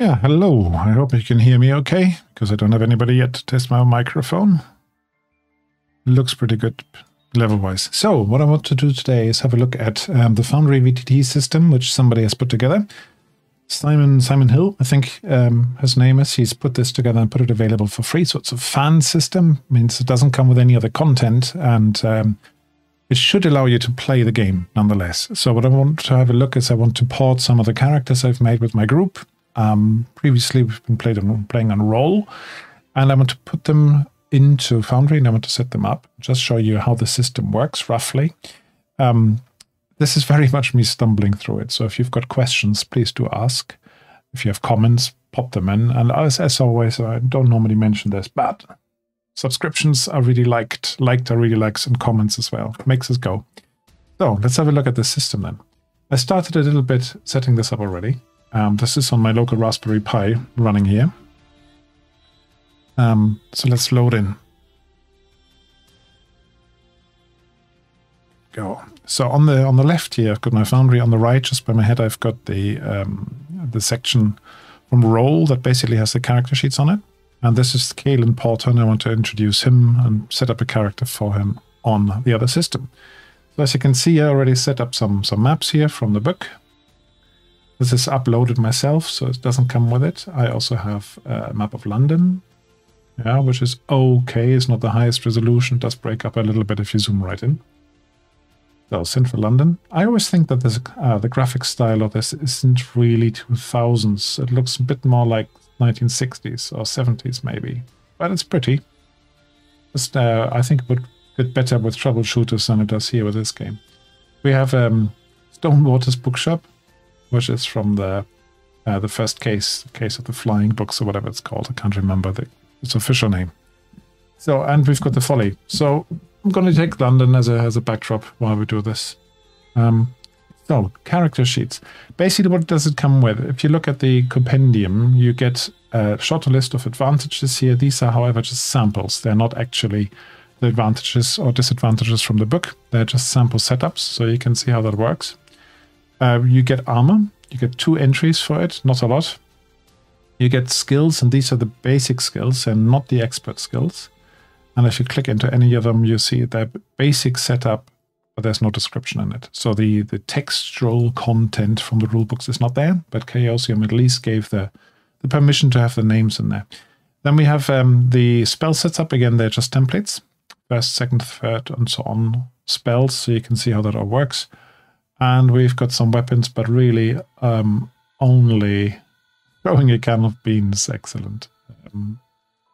Yeah, hello. I hope you can hear me okay, because I don't have anybody yet to test my microphone. Looks pretty good level-wise. So what I want to do today is have a look at um, the Foundry VTT system, which somebody has put together. Simon Simon Hill, I think um, his name is. He's put this together and put it available for free. So it's a fan system, means it doesn't come with any other content, and um, it should allow you to play the game nonetheless. So what I want to have a look is I want to port some of the characters I've made with my group um, previously, we've been played on, playing on roll, and I want to put them into Foundry and I want to set them up, just show you how the system works roughly. Um, this is very much me stumbling through it. So if you've got questions, please do ask. If you have comments, pop them in. And as, as always, I don't normally mention this, but subscriptions are really liked, liked are really likes, and comments as well. Makes us go. So let's have a look at the system then. I started a little bit setting this up already. Um, this is on my local Raspberry Pi running here. Um, so let's load in. Go. So on the on the left here, I've got my Foundry. On the right, just by my head, I've got the um, the section from Roll that basically has the character sheets on it. And this is Kalen Porter, and I want to introduce him and set up a character for him on the other system. So as you can see, I already set up some some maps here from the book. This is uploaded myself, so it doesn't come with it. I also have a map of London, yeah, which is okay. It's not the highest resolution. It does break up a little bit if you zoom right in. So Central London. I always think that this, uh, the graphic style of this isn't really 2000s. It looks a bit more like 1960s or 70s maybe, but it's pretty. Just, uh, I think it would fit better with troubleshooters than it does here with this game. We have um, Stonewater's Bookshop, which is from the uh, the first case, case of the flying books or whatever it's called. I can't remember the its official name. So, and we've got the folly. So I'm going to take London as a as a backdrop while we do this. Um, so character sheets. Basically, what does it come with? If you look at the compendium, you get a shorter list of advantages here. These are, however, just samples. They're not actually the advantages or disadvantages from the book. They're just sample setups, so you can see how that works. Uh, you get armor. You get two entries for it, not a lot. You get skills, and these are the basic skills and not the expert skills. And if you click into any of them, you see their basic setup, but there's no description in it. So the, the textual content from the rulebooks is not there, but Chaosium at least gave the, the permission to have the names in there. Then we have um, the spell setup. Again, they're just templates. First, second, third, and so on spells, so you can see how that all works. And we've got some weapons, but really um, only throwing a can of beans. Excellent. Um,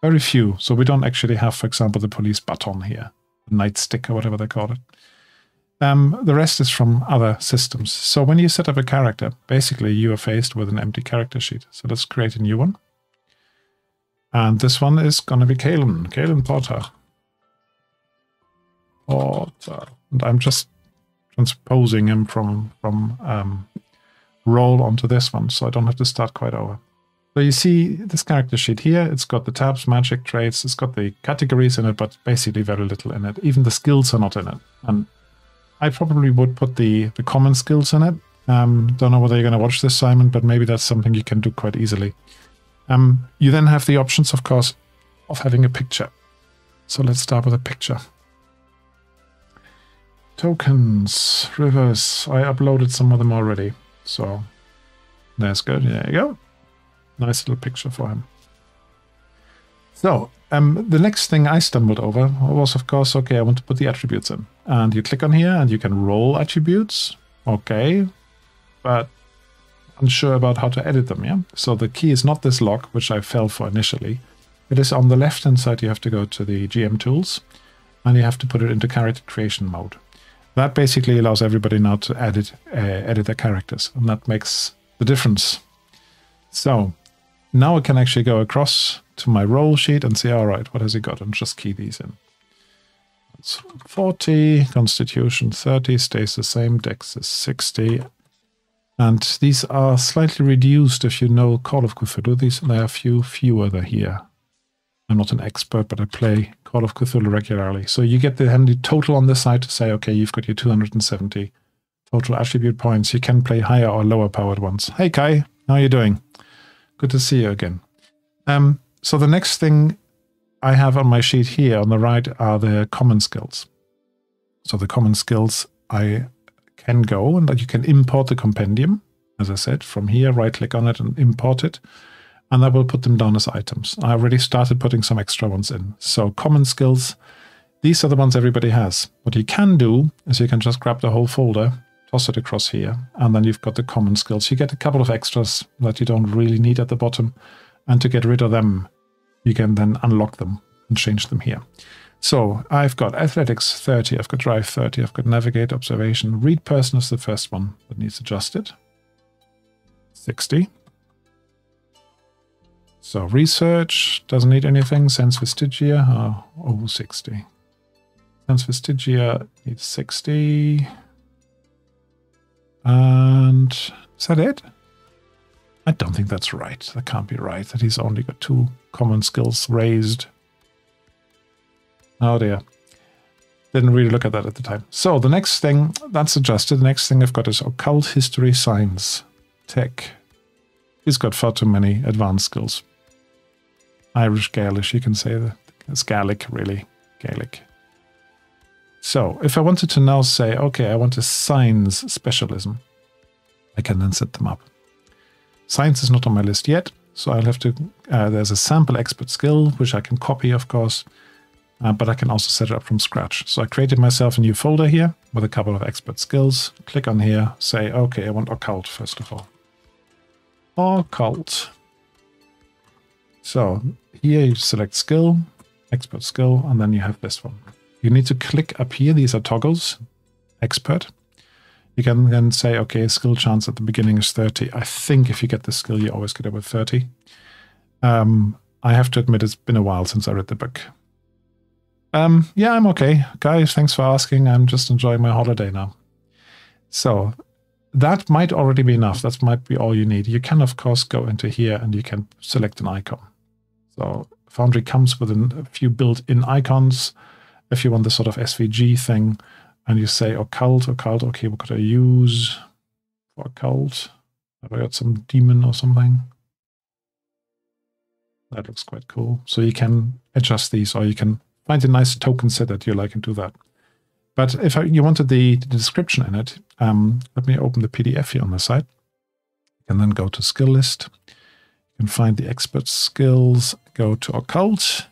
very few. So we don't actually have, for example, the police baton here, the nightstick or whatever they call it. Um, the rest is from other systems. So when you set up a character, basically you are faced with an empty character sheet. So let's create a new one. And this one is going to be Kalen, Kalen Porter. Porter. And I'm just transposing him from from um, roll onto this one, so I don't have to start quite over. So you see this character sheet here, it's got the tabs, magic traits, it's got the categories in it, but basically very little in it. Even the skills are not in it. And I probably would put the, the common skills in it. Um, don't know whether you're going to watch this, Simon, but maybe that's something you can do quite easily. Um, you then have the options, of course, of having a picture. So let's start with a picture. Tokens, rivers. I uploaded some of them already. So that's good. There you go. Nice little picture for him. So um, the next thing I stumbled over was, of course, okay, I want to put the attributes in. And you click on here and you can roll attributes. Okay. But unsure about how to edit them, yeah? So the key is not this lock, which I fell for initially. It is on the left-hand side, you have to go to the GM tools and you have to put it into character creation mode. That basically allows everybody now to edit uh, edit their characters, and that makes the difference. So now I can actually go across to my roll sheet and see, all right, what has he got? And just key these in. It's 40, Constitution 30, stays the same, Dex is 60. And these are slightly reduced if you know Call of Cthulhu. These there are a few fewer here. I'm not an expert, but I play Call of Cthulhu regularly. So you get the handy total on this side to say, okay, you've got your 270 total attribute points. You can play higher or lower powered ones. Hey Kai, how are you doing? Good to see you again. Um, so the next thing I have on my sheet here on the right are the common skills. So the common skills I can go and you can import the compendium, as I said, from here, right click on it and import it. And I will put them down as items. I already started putting some extra ones in. So common skills, these are the ones everybody has. What you can do is you can just grab the whole folder, toss it across here, and then you've got the common skills. You get a couple of extras that you don't really need at the bottom. And to get rid of them, you can then unlock them and change them here. So I've got athletics 30, I've got drive 30, I've got navigate, observation. Read person is the first one that needs adjusted. 60. So research doesn't need anything. Sense vestigia, oh, oh 60. Sense vestigia needs 60. And is that it? I don't think that's right. That can't be right. That he's only got two common skills raised. Oh dear. Didn't really look at that at the time. So the next thing, that's adjusted. The next thing I've got is occult history science. Tech. He's got far too many advanced skills. Irish Gaelic, you can say that. It's Gaelic, really. Gaelic. So if I wanted to now say, okay, I want a science specialism, I can then set them up. Science is not on my list yet, so I'll have to, uh, there's a sample expert skill, which I can copy, of course uh, but I can also set it up from scratch. So I created myself a new folder here with a couple of expert skills. Click on here, say, okay, I want occult first of all. Occult. So here you select skill, expert skill, and then you have this one. You need to click up here. These are toggles, expert. You can then say, okay, skill chance at the beginning is 30. I think if you get the skill, you always get it with 30. Um, I have to admit, it's been a while since I read the book. Um, yeah, I'm okay. Guys, thanks for asking. I'm just enjoying my holiday now. So that might already be enough. That might be all you need. You can, of course, go into here and you can select an icon. So Foundry comes with a few built-in icons. If you want the sort of SVG thing, and you say occult, occult, okay, what could I use for occult? Have I got some demon or something? That looks quite cool. So you can adjust these or you can find a nice token set that you like and do that. But if I, you wanted the, the, description in it, um, let me open the PDF here on the side. And then go to skill list. Can find the expert skills, go to occult.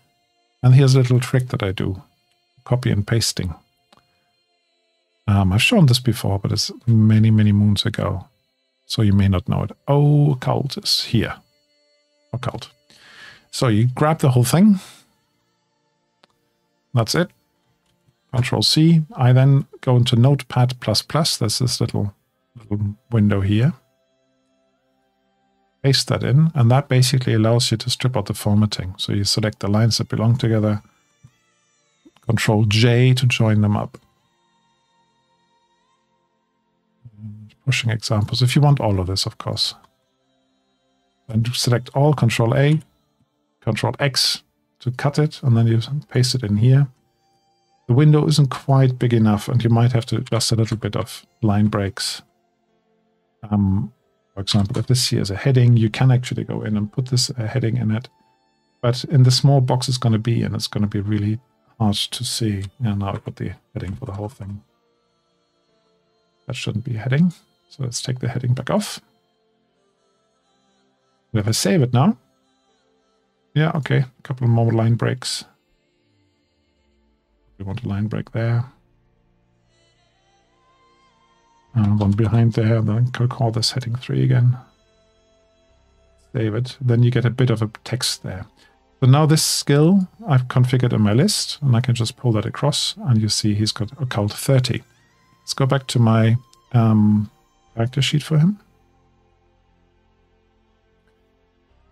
And here's a little trick that I do. Copy and pasting. Um, I've shown this before, but it's many, many moons ago. So you may not know it. Oh, occult is here. Occult. So you grab the whole thing, that's it. Control C. I then go into Notepad++. Plus. There's this little, little window here. Paste that in, and that basically allows you to strip out the formatting. So you select the lines that belong together. Control J to join them up. Pushing examples, if you want all of this, of course. Then select all, Control A, Control X to cut it, and then you paste it in here. The window isn't quite big enough, and you might have to adjust a little bit of line breaks. Um, for example, if this here is a heading, you can actually go in and put this uh, heading in it. But in the small box it's going to be, and it's going to be really hard to see. And now I've got the heading for the whole thing. That shouldn't be heading. So let's take the heading back off. And if I save it now, yeah, okay. A couple more line breaks. We want a line break there. And one behind there, then call this heading 3 again. Save it. Then you get a bit of a text there. So now this skill I've configured in my list, and I can just pull that across, and you see he's got occult 30. Let's go back to my um, character sheet for him.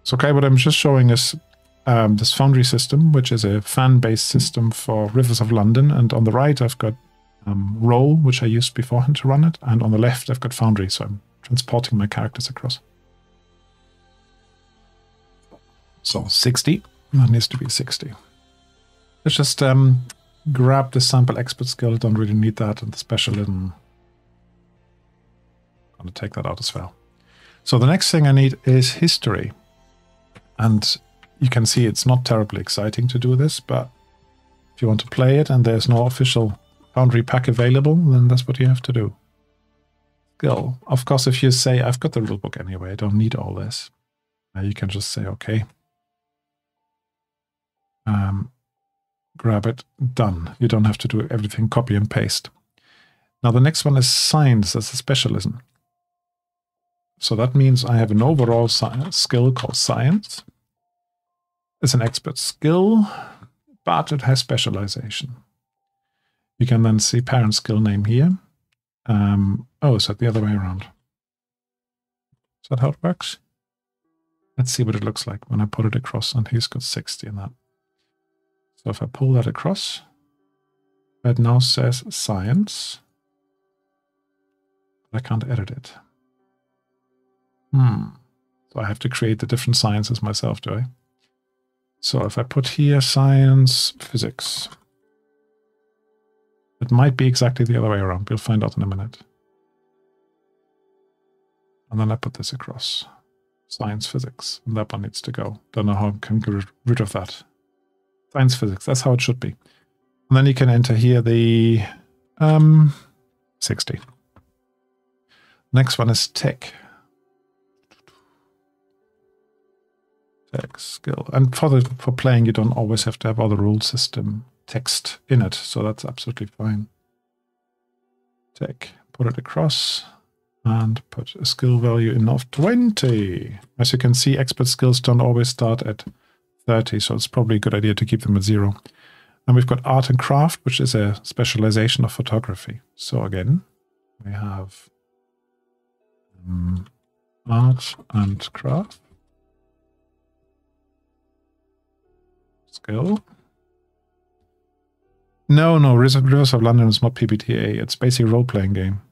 So okay, what I'm just showing is um, this Foundry system, which is a fan-based system for Rivers of London. And on the right, I've got um, Roll, which I used beforehand to run it. And on the left, I've got Foundry, so I'm transporting my characters across. So 60, that needs to be 60. Let's just um, grab the sample expert skill, don't really need that, and the specialism. I'm going to take that out as well. So the next thing I need is history. And you can see it's not terribly exciting to do this, but if you want to play it and there's no official Foundry pack available, then that's what you have to do. Skill. Of course, if you say, I've got the rulebook anyway, I don't need all this, uh, you can just say, okay. Um, grab it, done. You don't have to do everything copy and paste. Now the next one is science as a specialism. So that means I have an overall skill called science. It's an expert skill, but it has specialization. You can then see parent skill name here. Um, oh, is that the other way around? Is that how it works? Let's see what it looks like when I put it across and he's got 60 in that. So if I pull that across, it now says science. I can't edit it. Hmm. So I have to create the different sciences myself, do I? So if I put here science, physics, it might be exactly the other way around. We'll find out in a minute. And then I put this across. Science, physics. And that one needs to go. Don't know how I can get rid of that. Science, physics. That's how it should be. And then you can enter here the um, 60. Next one is tech. Tech skill. And for the for playing, you don't always have to have all the rule system text in it, so that's absolutely fine. Take, Put it across and put a skill value in of 20. As you can see, expert skills don't always start at 30, so it's probably a good idea to keep them at zero. And we've got art and craft, which is a specialization of photography. So again, we have um, art and craft. Skill. No, no, Rivers of London is not PBTA. It's basically a role-playing game.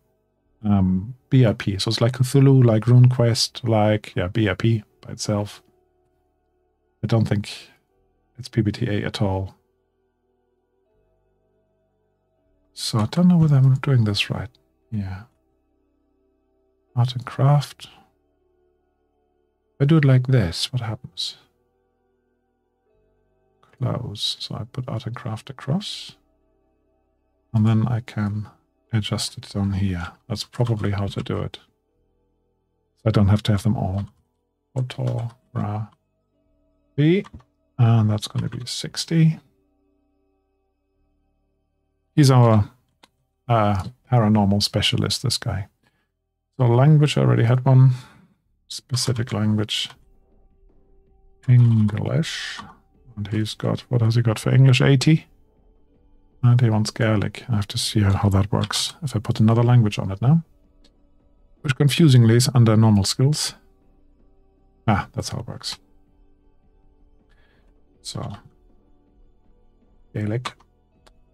Um, BRP. So it's like Cthulhu, like RuneQuest, like, yeah, BRP by itself. I don't think it's PBTA at all. So I don't know whether I'm doing this right. Yeah. Art and craft. If I do it like this, what happens? Close. So I put art and craft across. And then I can adjust it down here. That's probably how to do it. So I don't have to have them all. Auto, ra, B. And that's going to be 60. He's our uh, paranormal specialist, this guy. So language, I already had one. Specific language. English. And he's got, what has he got for English? 80. And he wants Gaelic. I have to see how that works. If I put another language on it now. Which confusingly is under normal skills. Ah, that's how it works. So, Gaelic.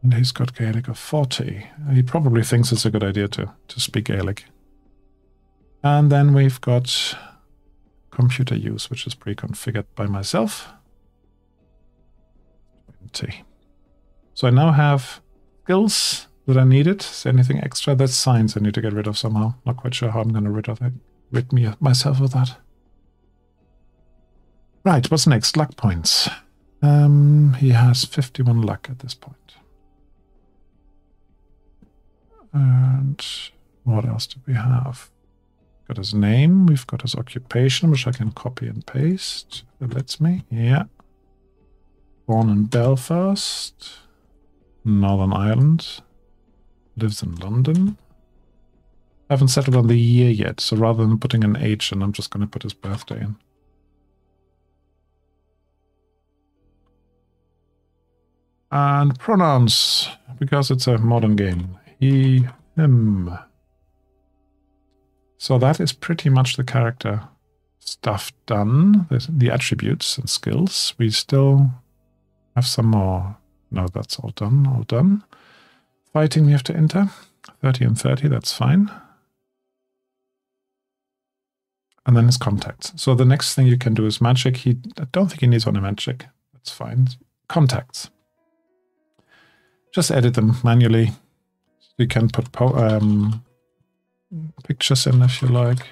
And he's got Gaelic of 40. He probably thinks it's a good idea to, to speak Gaelic. And then we've got computer use, which is pre-configured by myself. 20. So I now have skills that I needed. Is there anything extra? That's science I need to get rid of somehow. Not quite sure how I'm going to rid of it. Rid me myself of that. Right, what's next? Luck points. Um, he has 51 luck at this point. And what else do we have? Got his name, we've got his occupation, which I can copy and paste. It lets me, yeah. Born in Belfast, Northern Ireland, lives in London. I haven't settled on the year yet, so rather than putting an age in, I'm just going to put his birthday in. And pronouns, because it's a modern game. He, him. So that is pretty much the character stuff done. The, the attributes and skills. We still have some more. No, that's all done. All done. Fighting we have to enter. 30 and 30, that's fine. And then his contacts. So the next thing you can do is magic. He, I don't think he needs one magic. That's fine. Contacts. Just edit them manually. You can put um, pictures in if you like.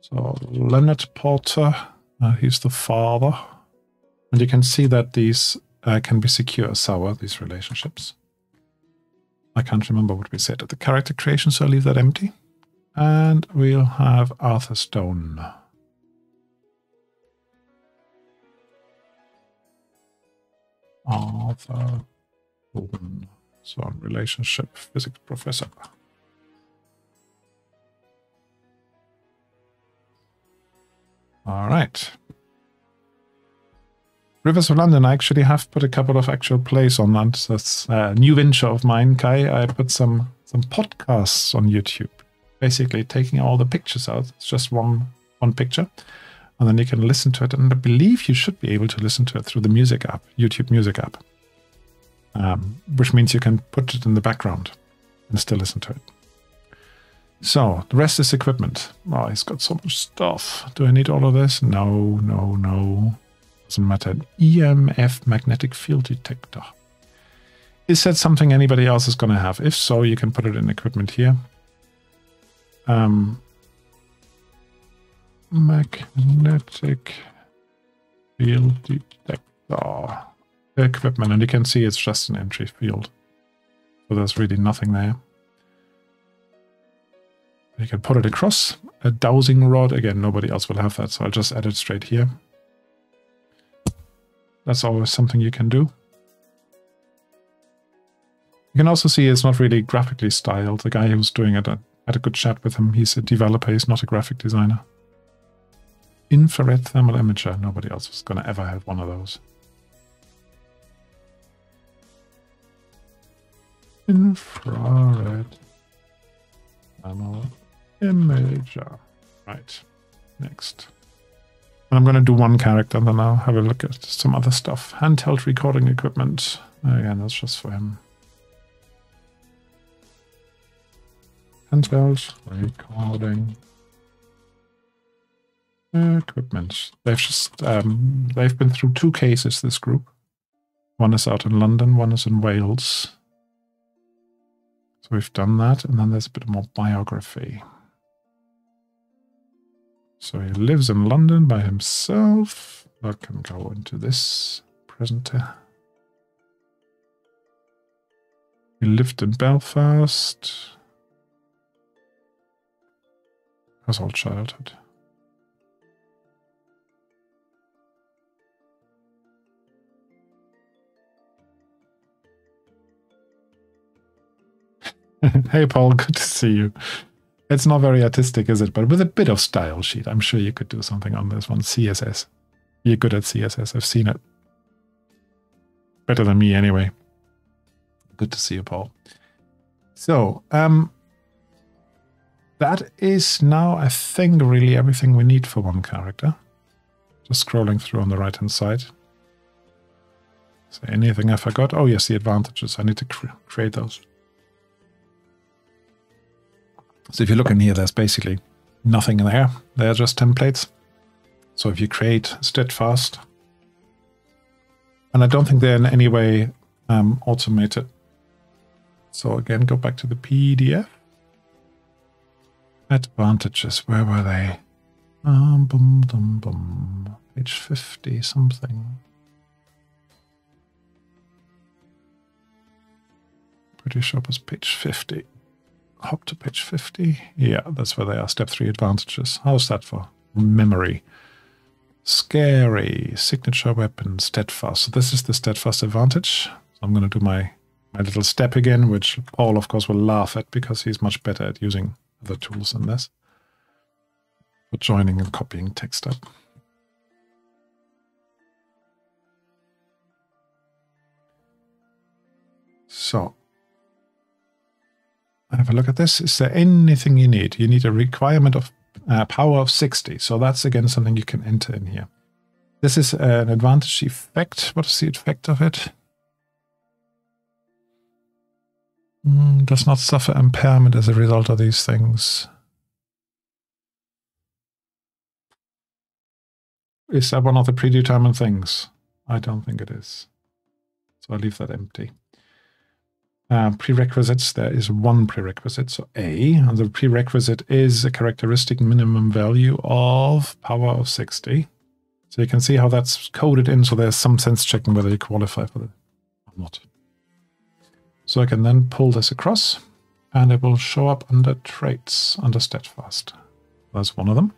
So Leonard Porter, Uh, he's the father. And you can see that these uh, can be secure sour, these relationships. I can't remember what we said at the character creation, so I'll leave that empty. And we'll have Arthur Stone. Arthur Stone. So relationship physics professor. All right. Rivers of London, I actually have put a couple of actual plays on that. That's a new venture of mine, Kai. I put some some podcasts on YouTube, basically taking all the pictures out. It's just one one picture, and then you can listen to it. And I believe you should be able to listen to it through the music app, YouTube Music app, um, which means you can put it in the background and still listen to it. So the rest is equipment. Oh, he's got so much stuff. Do I need all of this? No, no, no. Doesn't matter. EMF magnetic field detector. Is that something anybody else is going to have? If so, you can put it in equipment here. Um, magnetic field detector equipment, and you can see it's just an entry field. So there's really nothing there. You can put it across a dowsing rod. Again, nobody else will have that, so I'll just add it straight here. That's always something you can do. You can also see it's not really graphically styled. The guy who's doing it, I had a good chat with him. He's a developer, he's not a graphic designer. Infrared thermal imager. Nobody else is going to ever have one of those. Infrared thermal imager. Right. Next. And I'm going to do one character, and then I'll have a look at some other stuff. Handheld recording equipment. Again, that's just for him. Handheld recording equipment. They've just um, they've been through two cases. This group. One is out in London. One is in Wales. So we've done that, and then there's a bit more biography. So he lives in London by himself. I can go into this presenter. He lived in Belfast. His whole childhood. hey, Paul, good to see you. It's not very artistic, is it? But with a bit of style sheet, I'm sure you could do something on this one. CSS. You're good at CSS. I've seen it. Better than me, anyway. Good to see you, Paul. So, um, that is now, I think, really everything we need for one character. Just scrolling through on the right-hand side. Is there anything I forgot? Oh, yes, the advantages. I need to cre create those. So if you look in here, there's basically nothing in there. They're just templates. So if you create steadfast, and I don't think they're in any way um, automated. So again, go back to the PDF. Advantages, where were they? Um, boom, boom, boom. Page 50 something. Pretty sure it was page 50 hop to page 50. Yeah, that's where they are. Step three advantages. How's that for memory? Scary, signature weapon, steadfast. So this is the steadfast advantage. So I'm going to do my, my little step again, which Paul, of course, will laugh at because he's much better at using other tools than this. For joining and copying text up. So have a look at this. Is there anything you need? You need a requirement of uh, power of 60. So that's again something you can enter in here. This is an advantage effect. What is the effect of it? Mm, does not suffer impairment as a result of these things. Is that one of the predetermined things? I don't think it is. So I'll leave that empty. Uh, prerequisites, there is one prerequisite, so A, and the prerequisite is a characteristic minimum value of power of 60. So you can see how that's coded in, so there's some sense checking whether you qualify for it or not. So I can then pull this across, and it will show up under traits, under steadfast. That's one of them.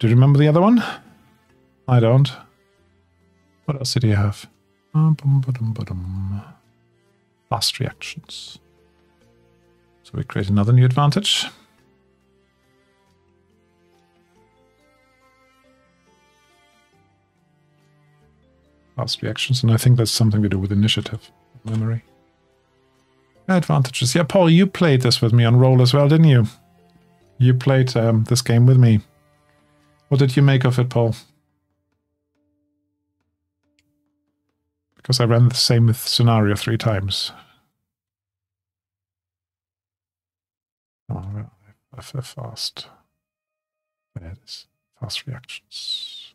Do you remember the other one? I don't. What else did you have? Fast reactions. So we create another new advantage. Fast reactions, and I think that's something to do with initiative, memory. Advantages. Yeah, Paul, you played this with me on roll as well, didn't you? You played um, this game with me. What did you make of it, Paul? Because I ran the same scenario three times. Oh, fast. There it is. Fast reactions.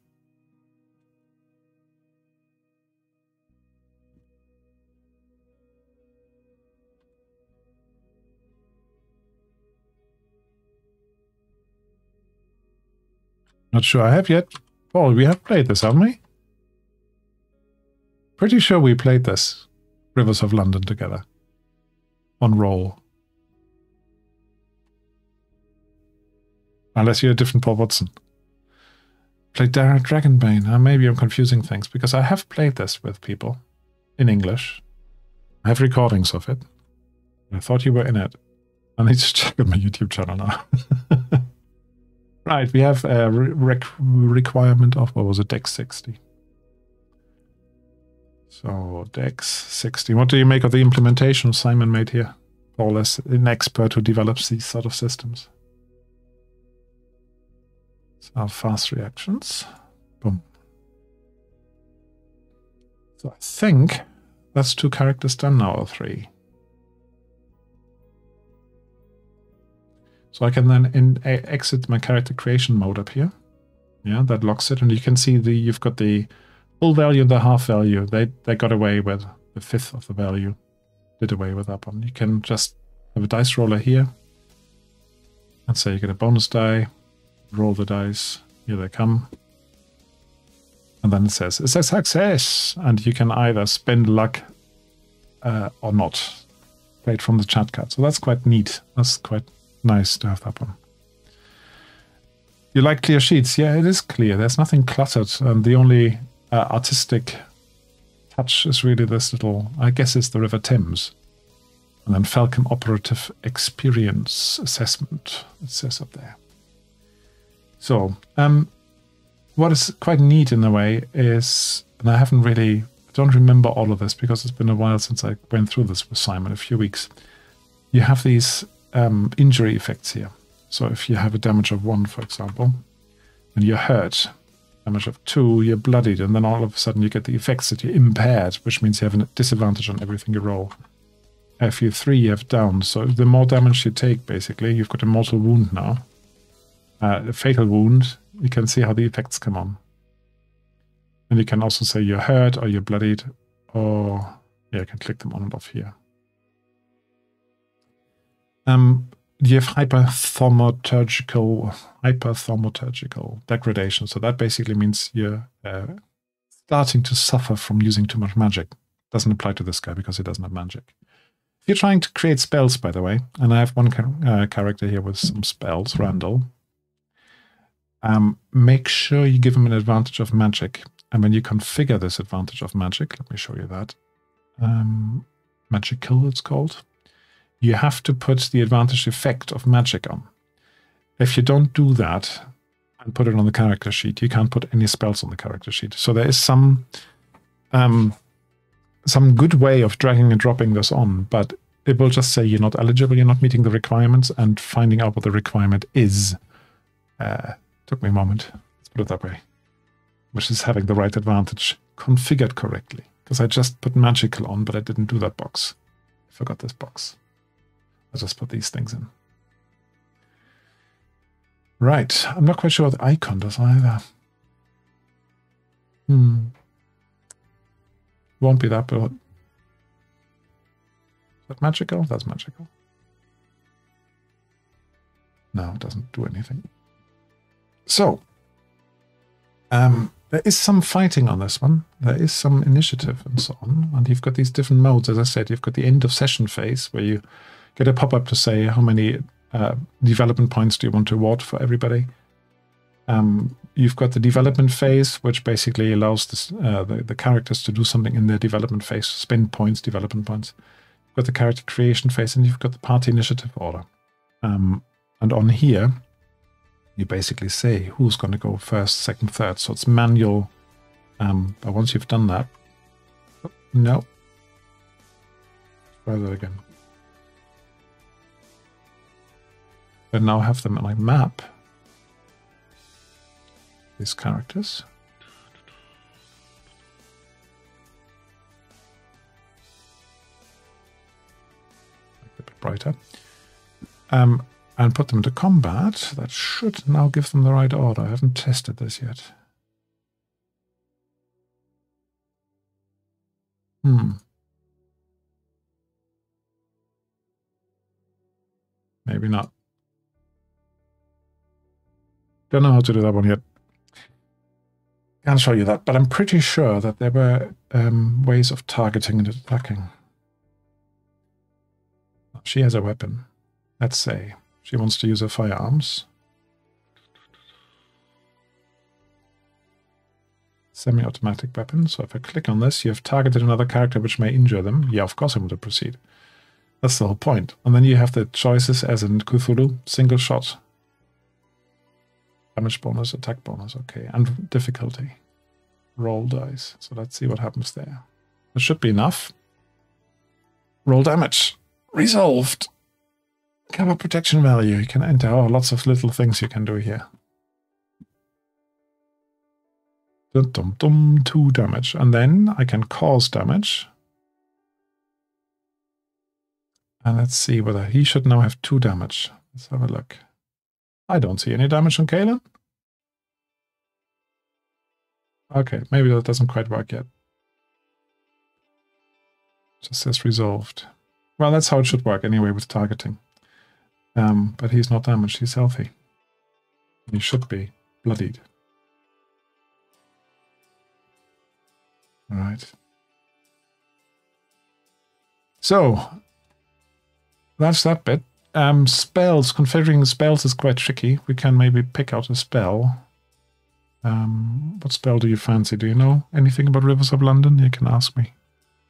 Not sure I have yet. Oh, we have played this, haven't we? Pretty sure we played this. Rivers of London together. On roll. Unless you're a different Paul Watson. Played Darren Dragonbane. Uh, maybe I'm confusing things because I have played this with people in English. I have recordings of it. I thought you were in it. I need to check on my YouTube channel now. Right, we have a rec requirement of, what was it, Dex 60. So Dex 60. What do you make of the implementation Simon made here? Paul as an expert who develops these sort of systems. So fast reactions. Boom. So I think that's two characters done now, or three. So I can then in, exit my character creation mode up here. Yeah, that locks it. And you can see the you've got the full value and the half value. They they got away with the fifth of the value. Did away with that one. You can just have a dice roller here. And say you get a bonus die, roll the dice, here they come. And then it says, it's a success. And you can either spend luck uh, or not. Played from the chat card. So that's quite neat. That's quite nice to have that one. You like clear sheets? Yeah, it is clear. There's nothing cluttered. And the only uh, artistic touch is really this little, I guess it's the River Thames. And then Falcon Operative Experience Assessment, it says up there. So, um, what is quite neat in a way is, and I haven't really, I don't remember all of this because it's been a while since I went through this with Simon, a few weeks. You have these um, injury effects here. So if you have a damage of one, for example, and you're hurt, damage of two, you're bloodied, and then all of a sudden you get the effects that you're impaired, which means you have a disadvantage on everything you roll. If you three, you have down. So the more damage you take, basically, you've got a mortal wound now. Uh, a fatal wound, you can see how the effects come on. And you can also say you're hurt or you're bloodied, or yeah, you can click them on and off here. Um, you have hyperthaumaturgical hyperthaumaturgical degradation. So that basically means you're uh, starting to suffer from using too much magic. Doesn't apply to this guy because he doesn't have magic. If you're trying to create spells, by the way, and I have one uh, character here with some spells, Randall, um, make sure you give him an advantage of magic. And when you configure this advantage of magic, let me show you that. Um, magical, it's called you have to put the advantage effect of magic on. If you don't do that and put it on the character sheet, you can't put any spells on the character sheet. So there is some um, some good way of dragging and dropping this on, but it will just say you're not eligible, you're not meeting the requirements, and finding out what the requirement is uh, took me a moment. Let's put it that way. Which is having the right advantage configured correctly. Because I just put magical on, but I didn't do that box. I forgot this box. I'll just put these things in. Right. I'm not quite sure what the icon does either. Hmm. Won't be that, but... Is that magical? That's magical. No, it doesn't do anything. So, Um, there is some fighting on this one. There is some initiative and so on. And you've got these different modes. As I said, you've got the end of session phase where you get a pop up to say how many uh, development points do you want to award for everybody. Um, you've got the development phase, which basically allows this, uh, the, the characters to do something in their development phase, spend points, development points. You've got the character creation phase, and you've got the party initiative order. Um, and on here, you basically say who's going to go first, second, third. So it's manual. Um, but once you've done that, oh, no. Try that again. I now have them in my map. These characters. A bit brighter. Um, and put them to combat, that should now give them the right order. I haven't tested this yet. Hmm. Maybe not. Don't know how to do that one yet. Can't show you that, but I'm pretty sure that there were um, ways of targeting and attacking. She has a weapon. Let's say. She wants to use her firearms. Semi-automatic weapon. So if I click on this, you have targeted another character which may injure them. Yeah, of course I want to proceed. That's the whole point. And then you have the choices as in Cthulhu. Single shot. Damage bonus, attack bonus. Okay. And difficulty. Roll dice. So let's see what happens there. That should be enough. Roll damage. Resolved. Cover protection value. You can enter oh, lots of little things you can do here. Dum, dum, dum, two damage. And then I can cause damage. And let's see whether he should now have two damage. Let's have a look. I don't see any damage on Kalen. Okay, maybe that doesn't quite work yet. Just says resolved. Well, that's how it should work anyway with targeting. Um, but he's not damaged, he's healthy. He should be bloodied. All right. So, that's that bit. Um, spells, configuring spells is quite tricky. We can maybe pick out a spell. Um, what spell do you fancy? Do you know anything about Rivers of London? You can ask me.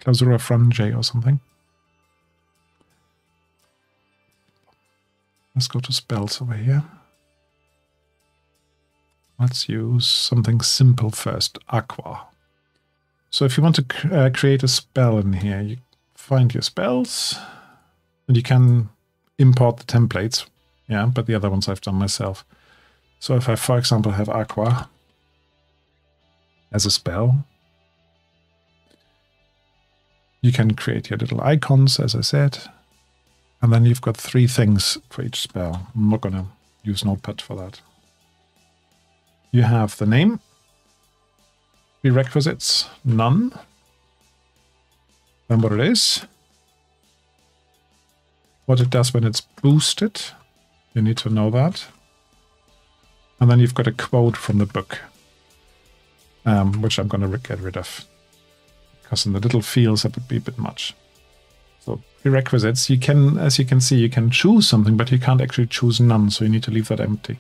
Clausura Frange or something. Let's go to spells over here. Let's use something simple first, aqua. So if you want to uh, create a spell in here, you find your spells, and you can import the templates. Yeah, but the other ones I've done myself. So if I, for example, have aqua as a spell, you can create your little icons, as I said, and then you've got three things for each spell. I'm not going to use Notepad for that. You have the name, prerequisites, none, then what it is, what it does when it's boosted, you need to know that. And then you've got a quote from the book, um, which I'm going to get rid of, because in the little fields that would be a bit much. So prerequisites, you can, as you can see, you can choose something, but you can't actually choose none, so you need to leave that empty.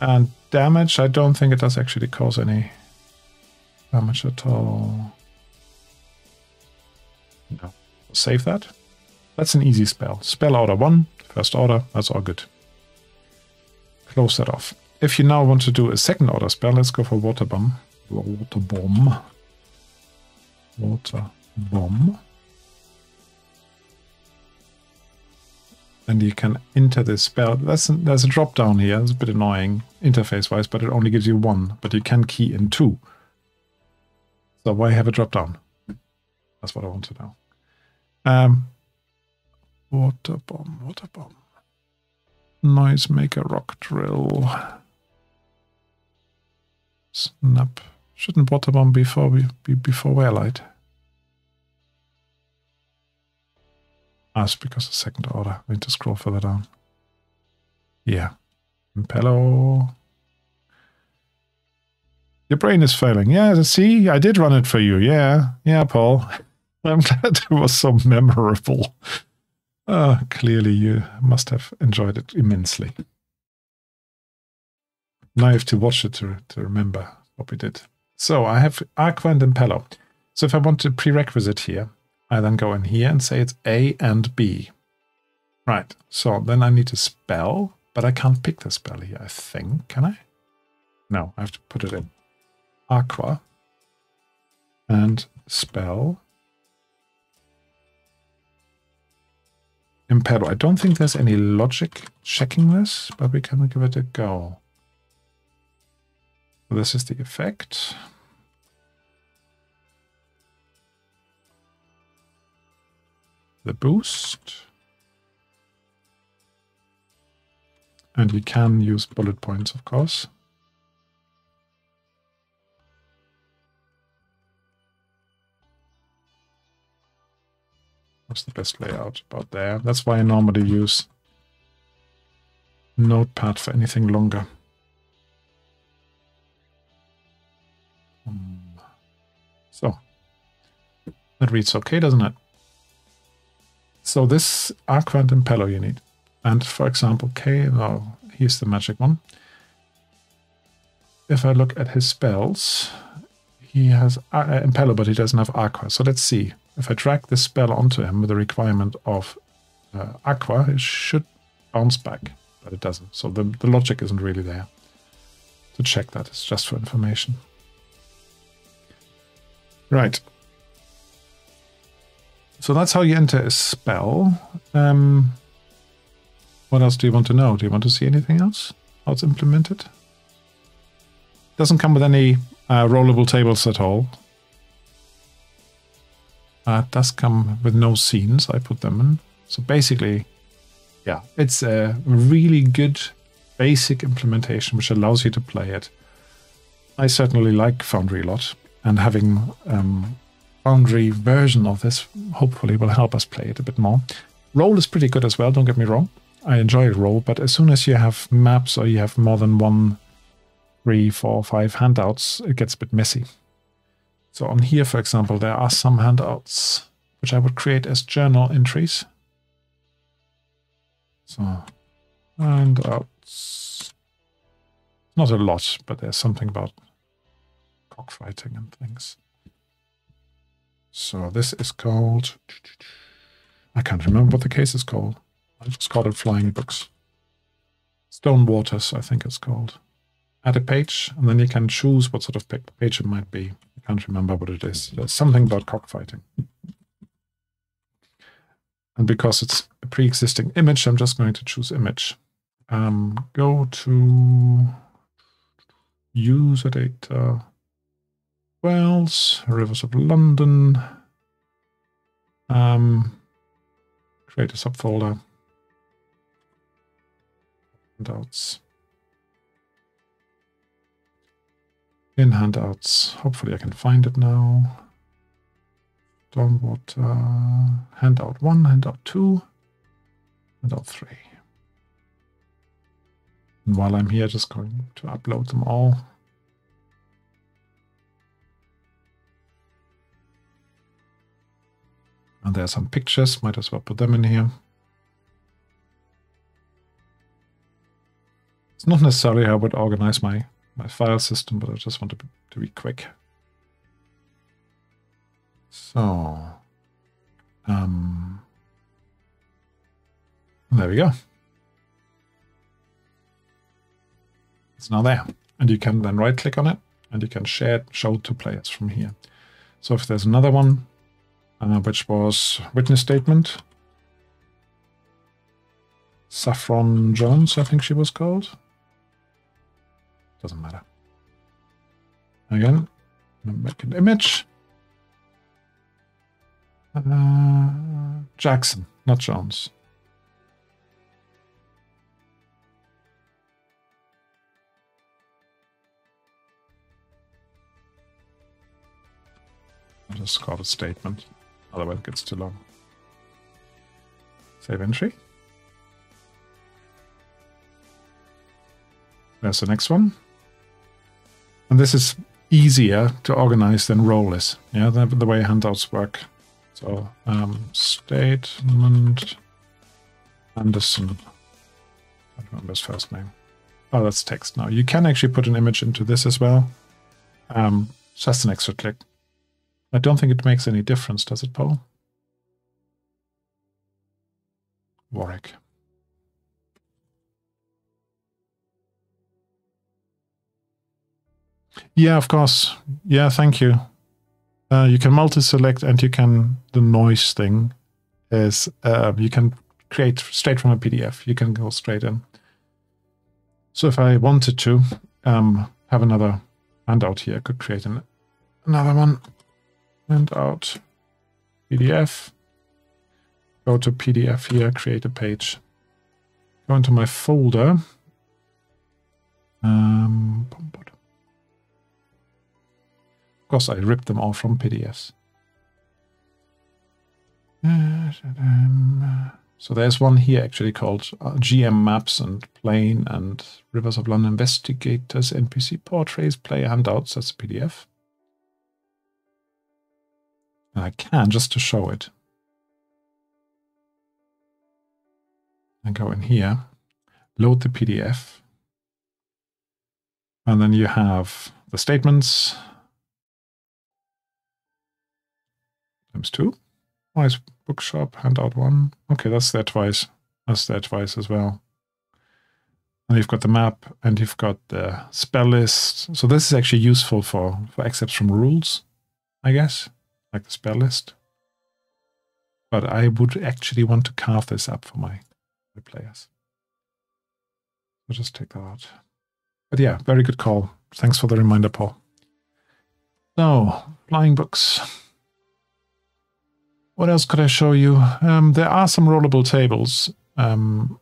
And damage, I don't think it does actually cause any damage at all. No. Save that. That's an easy spell. Spell order 1, first order, that's all good. Close that off. If you now want to do a second order spell, let's go for Water Bomb. Water Bomb. Water Bomb. and you can enter this spell. That's there's a drop down here. It's a bit annoying interface wise, but it only gives you one. But you can key in two. So why have a drop down? That's what I want to know. Um, water bomb, water bomb, noise maker, rock drill, snap. Shouldn't water bomb before be before werelight? That's because of second order. I need to scroll further down. Yeah. Impello. Your brain is failing. Yeah, see, I did run it for you. Yeah, yeah, Paul. I'm glad it was so memorable. Uh, clearly, you must have enjoyed it immensely. Now I have to watch it to, to remember what we did. So I have Aqua and Impello. So if I want to prerequisite here, I then go in here and say it's A and B. Right, so then I need to spell, but I can't pick the spell here, I think. Can I? No, I have to put it in. Aqua and spell Impello. I don't think there's any logic checking this, but we can give it a go. This is the effect. The boost. And you can use bullet points, of course. What's the best layout about there? That's why I normally use Notepad for anything longer. Hmm. So, that reads okay, doesn't it? So this Aqua and Impello you need. And for example, K, well, here's the magic one. If I look at his spells, he has uh, Impello, but he doesn't have Aqua. So let's see. If I drag this spell onto him with the requirement of uh, Aqua, it should bounce back, but it doesn't. So the, the logic isn't really there to check that. It's just for information. Right. So that's how you enter a spell. Um, what else do you want to know? Do you want to see anything else? How it's implemented? Doesn't come with any uh, rollable tables at all. Uh, it does come with no scenes. I put them in. So basically, yeah, it's a really good basic implementation which allows you to play it. I certainly like Foundry a lot, and having um, Foundry version of this hopefully will help us play it a bit more. Roll is pretty good as well, don't get me wrong. I enjoy roll, but as soon as you have maps or you have more than one, three, four, five handouts, it gets a bit messy. So on here, for example, there are some handouts which I would create as journal entries. So handouts, not a lot, but there's something about cockfighting and things. So this is called, I can't remember what the case is called. I just called it Flying Books. Stone Waters, I think it's called. Add a page, and then you can choose what sort of page it might be. I can't remember what it is. There's something about cockfighting. And because it's a pre-existing image, I'm just going to choose image. Um, go to user data, Wells, Rivers of London. Um, create a subfolder. Handouts. In handouts. Hopefully I can find it now. Downward uh, handout one, handout two, handout three. And while I'm here, just going to upload them all. And there are some pictures, might as well put them in here. It's not necessarily how I would organize my, my file system, but I just want to be, to be quick. So, um, there we go. It's now there. And you can then right click on it and you can share it, show it to players from here. So if there's another one, uh, which was witness statement. Saffron Jones, I think she was called. Doesn't matter. Again, make an image. Uh, Jackson, not Jones. I'll just call it statement. Otherwise it gets too long. Save entry. There's the next one. And this is easier to organize than role is. Yeah, the, the way handouts work. So um, statement Anderson. I don't remember his first name. Oh, that's text now. You can actually put an image into this as well. Um, just an extra click. I don't think it makes any difference, does it, Paul? Warwick. Yeah, of course. Yeah, thank you. Uh, you can multi-select and you can, the noise thing is, uh, you can create straight from a PDF. You can go straight in. So if I wanted to um, have another handout here, I could create an, another one. Handout, PDF. Go to PDF here, create a page. Go into my folder. Um, of course, I ripped them all from PDFs. So there's one here actually called uh, GM Maps and Plane and Rivers of London Investigators, NPC Portraits, Player Handouts. That's a PDF. And I can just to show it. And go in here, load the PDF. And then you have the statements, times two. Wise bookshop, handout one. Okay, that's there twice. That's there twice as well. And you've got the map and you've got the spell list. So this is actually useful for, for excerpts from rules, I guess, like the spell list. But I would actually want to carve this up for my, my players. I'll just take that out. But yeah, very good call. Thanks for the reminder, Paul. So, flying books. What else could I show you? Um, there are some rollable tables. Um,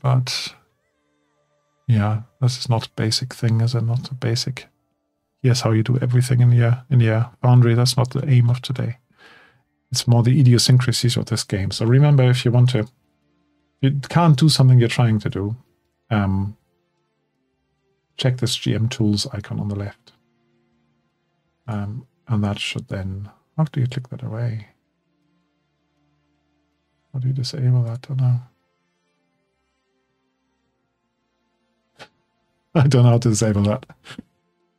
but yeah, this is not a basic thing, is it? Not a basic. Here's how you do everything in your in your Foundry. That's not the aim of today. It's more the idiosyncrasies of this game. So remember, if you want to, you can't do something you're trying to do. Um, check this GM tools icon on the left, um, and that should then how do you click that away? How do you disable that? I don't know. I don't know how to disable that.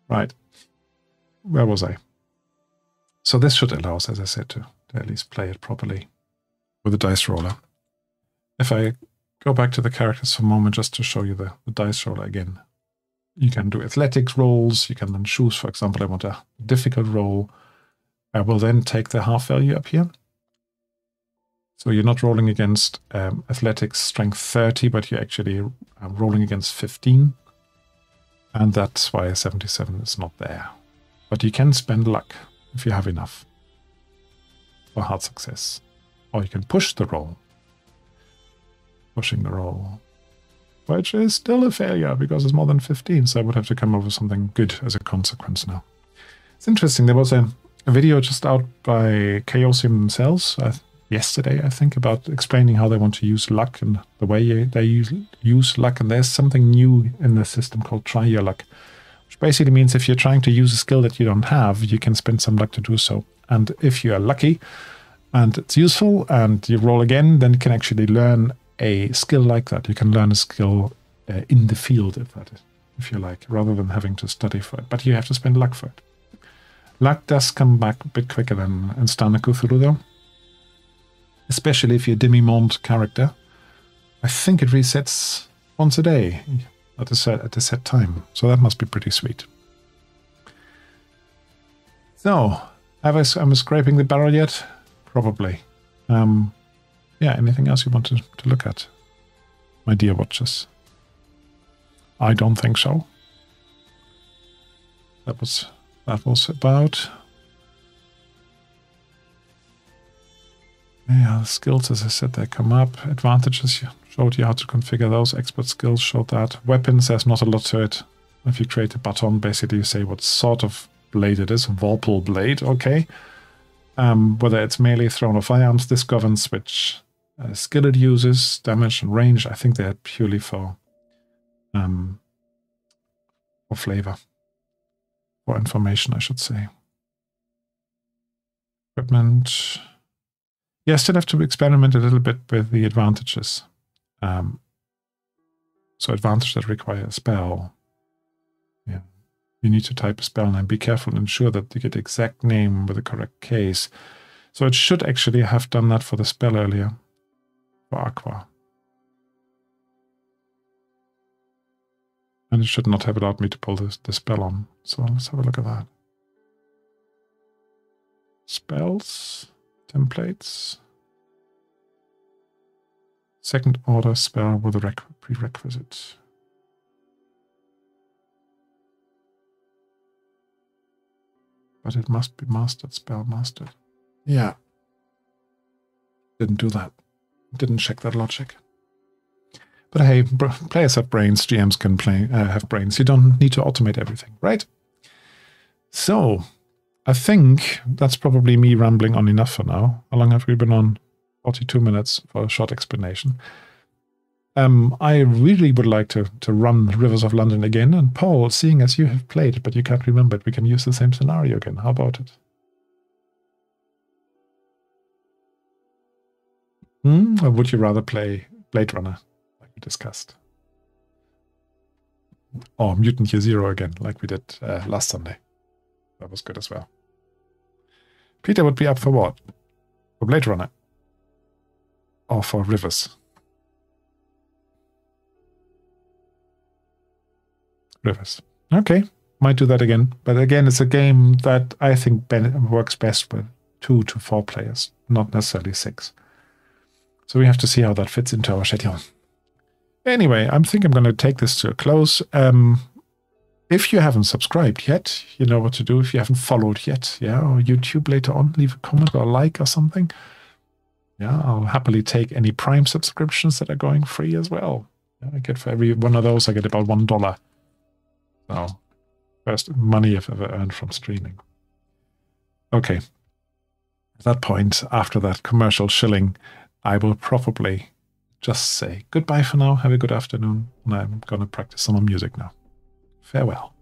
Right. Where was I? So this should allow us, as I said, to, to at least play it properly with a dice roller. If I go back to the characters for a moment just to show you the, the dice roller again, you can do athletics rolls. You can then choose, for example, I want a difficult roll I will then take the half value up here. So you're not rolling against um, athletics strength 30, but you're actually um, rolling against 15. And that's why 77 is not there. But you can spend luck if you have enough for hard success. Or you can push the roll. Pushing the roll. Which is still a failure because it's more than 15, so I would have to come up with something good as a consequence now. It's interesting, there was a a video just out by Chaosium themselves yesterday, I think, about explaining how they want to use luck and the way they use, use luck. And there's something new in the system called try your luck, which basically means if you're trying to use a skill that you don't have, you can spend some luck to do so. And if you are lucky and it's useful and you roll again, then you can actually learn a skill like that. You can learn a skill uh, in the field, if that is, if you like, rather than having to study for it. But you have to spend luck for it. Luck does come back a bit quicker than in Standard Cthulhu, though. Especially if you're a demi-monde character. I think it resets once a day at a set at a set time, so that must be pretty sweet. So, have I, am I scraping the barrel yet? Probably. Um, yeah, anything else you want to, to look at, my dear watchers? I don't think so. That was that was about. Yeah, skills, as I said, they come up. Advantages showed you how to configure those. Expert skills showed that. Weapons, there's not a lot to it. If you create a baton, basically you say what sort of blade it is. Vorpal blade, okay. Um, whether it's melee, thrown, or firearms, this governs which uh, skill it uses, damage and range. I think they're purely for um, for flavor For information, I should say. Equipment. Yeah, I still have to experiment a little bit with the advantages. Um, so advantage that require a spell. Yeah. You need to type a spell name. Be careful and ensure that you get the exact name with the correct case. So it should actually have done that for the spell earlier. For Aqua. And it should not have allowed me to pull this, the spell on. So let's have a look at that. Spells, templates. Second order spell with a prerequisite. But it must be mastered, spell mastered. Yeah. Didn't do that. Didn't check that logic. But hey, players have brains, GMs can play uh, have brains. You don't need to automate everything, right? So, I think that's probably me rambling on enough for now. How long have we been on? 42 minutes for a short explanation. Um, I really would like to, to run Rivers of London again. And Paul, seeing as you have played but you can't remember it, we can use the same scenario again. How about it? Hmm? Or would you rather play Blade Runner, discussed? Or Mutant Year Zero again, like we did uh, last Sunday. That was good as well. Peter would be up for what? For Blade Runner? or for rivers. Rivers. Okay, might do that again. But again, it's a game that I think works best with two to four players, not necessarily six. So we have to see how that fits into our schedule. Anyway, I'm think I'm going to take this to a close. Um, if you haven't subscribed yet, you know what to do. If you haven't followed yet, yeah, or YouTube later on, leave a comment or a like or something. Yeah, I'll happily take any Prime subscriptions that are going free as well. Yeah, I get for every one of those, I get about one dollar. So, first money I've ever earned from streaming. Okay. At that point, after that commercial shilling, I will probably just say goodbye for now. Have a good afternoon. And I'm going to practice some music now. Farewell.